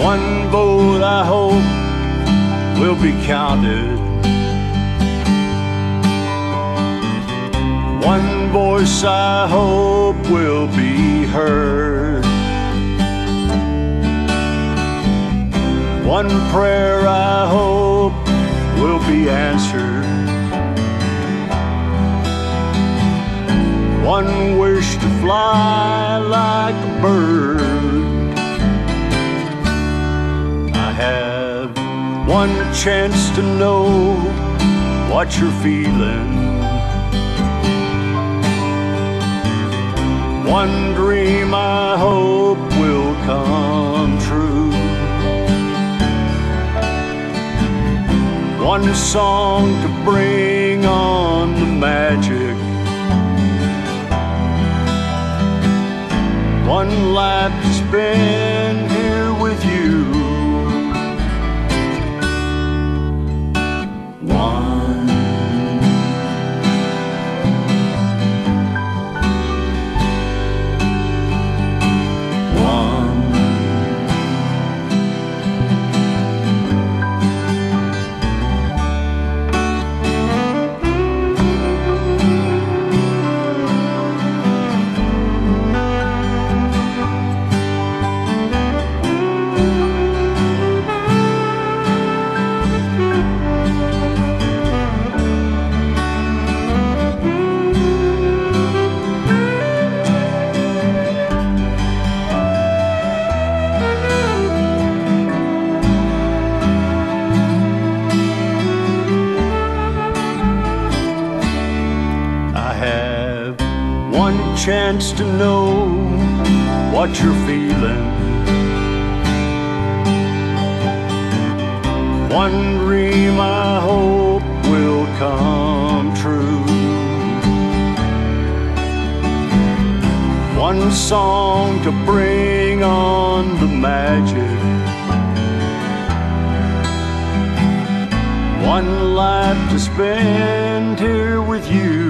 One vote I hope will be counted. One voice I hope will be heard. One prayer I hope will be answered. One wish to fly like a bird. One chance to know what you're feeling. One dream I hope will come true. One song to bring on the magic. One life to spend one chance to know what you're feeling. One dream I hope will come true. One song to bring on the magic. One life to spend here with you.